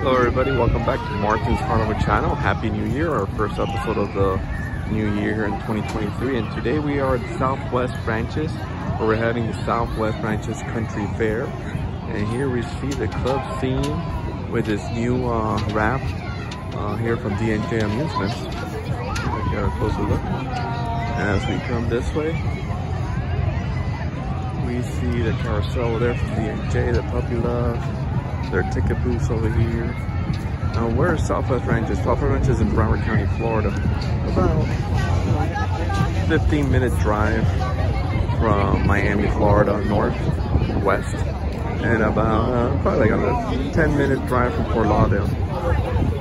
Hello everybody, welcome back to Martin's Carnival channel. Happy New Year, our first episode of the new year in 2023. And today we are at Southwest Ranches, where we're having the Southwest Ranches Country Fair. And here we see the club scene with this new uh, wrap uh, here from D&J Amusements. Get a closer look. As we come this way, we see the carousel there from D&J, the Puppy Love, their ticket booths over here. Now, where is Southwest Ranches? Southwest Ranches is in Broward County, Florida. About 15 minute drive from Miami, Florida, northwest. And about uh, probably like a 10 minute drive from Fort Lauderdale.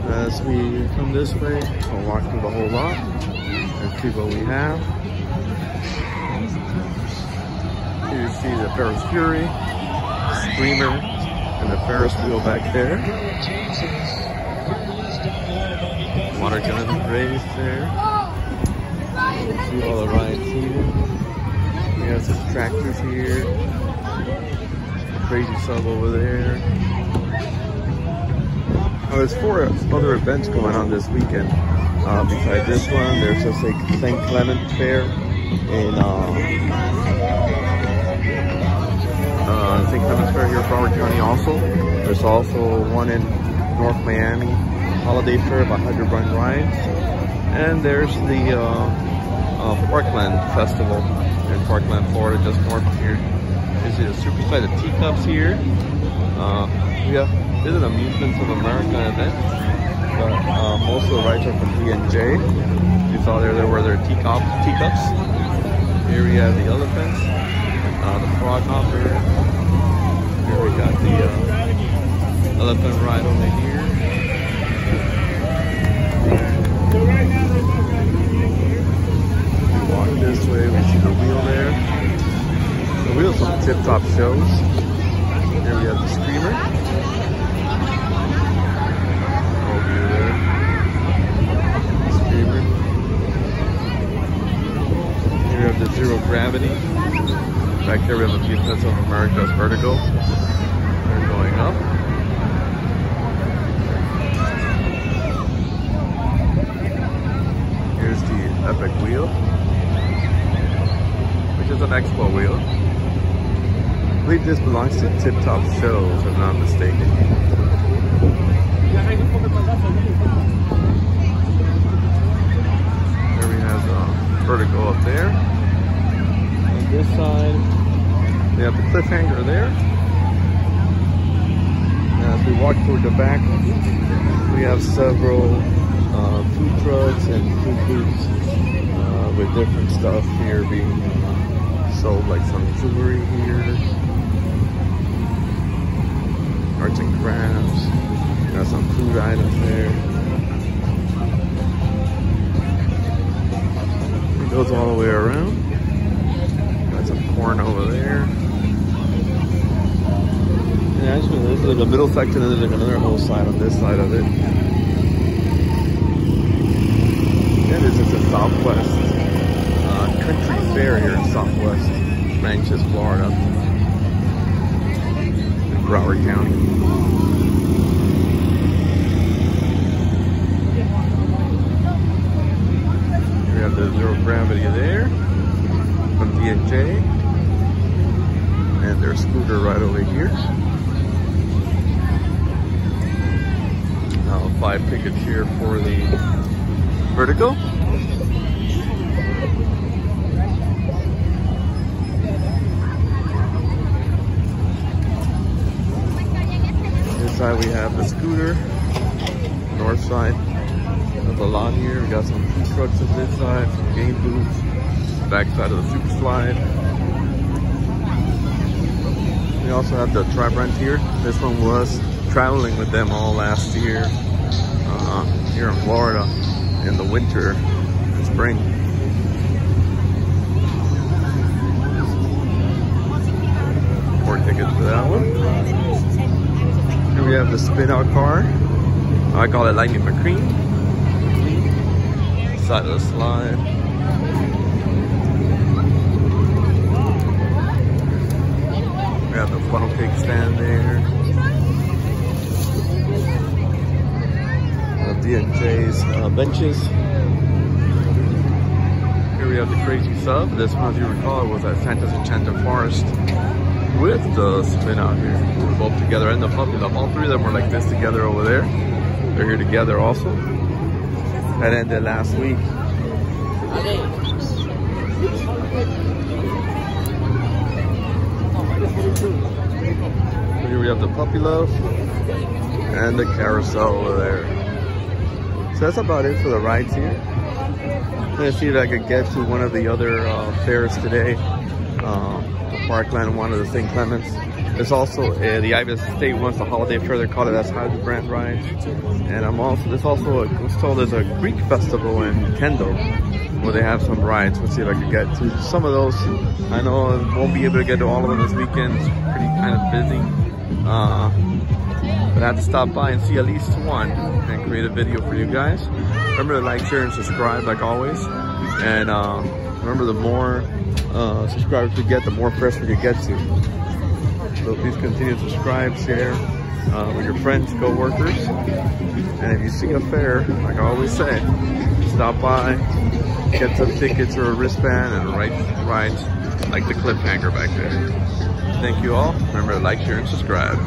As we come this way, we'll walk through the whole lot and see what we have. Here you see the Ferris Fury, Screamer, and the Ferris wheel back there. Water gun raised there. See all the rides here. We have some tractors here. Crazy sub over there. Oh, there's four other events going on this weekend. Uh, besides this one, there's a St. Clement Fair in uh, Fair here in Broward County also. There's also one in North Miami, Holiday Fair of 100 Run Rides. And there's the uh, uh, Parkland Festival in Parkland, Florida, just north of here. See the super side of teacups here. Uh, yeah, this is Amusements of America event, but uh, most of the rides are from D&J. You saw there, there were their teacups. teacups. Here we have the elephants, uh, the frog hopper, here we got the uh, elephant ride over here. We walk this way, we see the wheel there. The wheel's some tip-top shows. Here we have the Screamer. Over there. Screamer. Here we have the Zero Gravity. Amusements of America's vertical. They're going up. Here's the Epic Wheel, which is an expo wheel. I believe this belongs to Tip Top Shows, if I'm not mistaken. The um, Vertigo up there. On this side, we have the cliffhanger there. As we walk toward the back, we have several uh, food trucks and food booths uh, with different stuff here being uh, sold, like some jewelry here, arts and crafts. Got some food items there. It goes all the way around. Got some corn over there. Actually, there's like a middle section and there's like another whole side on this side of it. This is the Southwest uh, Country Fair here in Southwest Ranches, Florida. In Broward County. We have the zero gravity there from D&J and their scooter right over here. Five tickets here for the Vertigo. This side we have the scooter, north side of the lot here. We got some food trucks on this side, some game booths, back side of the super slide. We also have the Tri-Brand here. This one was traveling with them all last year uh, here in Florida in the winter and spring. Four tickets for that one. Here we have the spin out car. I call it Lightning McQueen. Side of the slide. D&J's uh, benches. Here we have the Crazy Sub. This one, if you recall, was at Santa's Enchanted Forest with the spin out here. Both together and the puppy love. All three of them were like this together over there. They're here together also. That ended last week. Here we have the puppy love and the carousel over there. So that's about it for the rides here. I'm gonna see if I could get to one of the other uh, fairs today. Um, the Parkland one of the St. Clements. There's also uh, the Ivy State one's the holiday fair. They call it as Hydro Brand Ride. And I'm also there's also a, I was told there's a Greek festival in Kendall where they have some rides. Let's see if I can get to some of those. I know I won't be able to get to all of them this weekend. It's pretty kind of busy. Uh, but I have to stop by and see at least one and create a video for you guys. Remember to like, share, and subscribe like always. And uh, remember the more uh, subscribers we get, the more fresh we can get to. So please continue to subscribe, share uh, with your friends, co-workers. And if you see a fair, like I always say, stop by, get some tickets or a wristband and write rides like the cliffhanger back there. Thank you all. Remember to like, share, and subscribe.